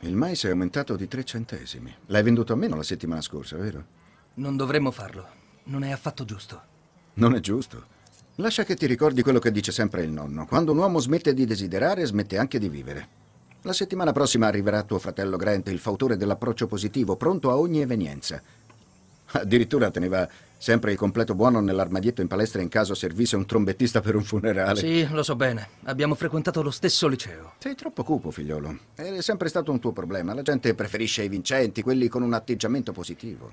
Il mais è aumentato di tre centesimi. L'hai venduto a meno la settimana scorsa, vero? Non dovremmo farlo. Non è affatto giusto. Non è giusto. Lascia che ti ricordi quello che dice sempre il nonno. Quando un uomo smette di desiderare, smette anche di vivere. La settimana prossima arriverà tuo fratello Grant, il fautore dell'approccio positivo, pronto a ogni evenienza. Addirittura teneva sempre il completo buono nell'armadietto in palestra in caso servisse un trombettista per un funerale. Sì, lo so bene. Abbiamo frequentato lo stesso liceo. Sei troppo cupo, figliolo. È sempre stato un tuo problema. La gente preferisce i vincenti, quelli con un atteggiamento positivo.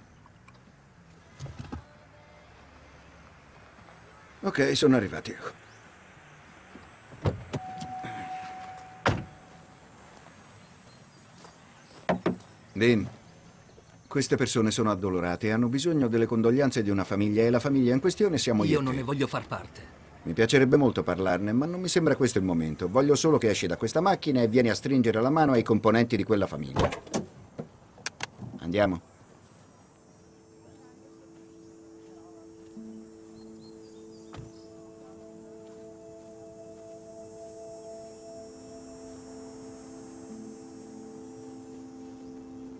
Ok, sono arrivati. Dean, queste persone sono addolorate e hanno bisogno delle condoglianze di una famiglia e la famiglia in questione siamo io. Io non ne voglio far parte. Mi piacerebbe molto parlarne, ma non mi sembra questo il momento. Voglio solo che esci da questa macchina e vieni a stringere la mano ai componenti di quella famiglia. Andiamo.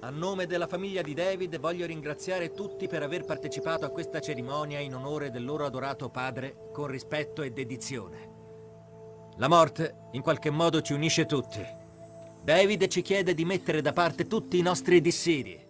A nome della famiglia di David voglio ringraziare tutti per aver partecipato a questa cerimonia in onore del loro adorato padre con rispetto e dedizione. La morte in qualche modo ci unisce tutti. David ci chiede di mettere da parte tutti i nostri dissidi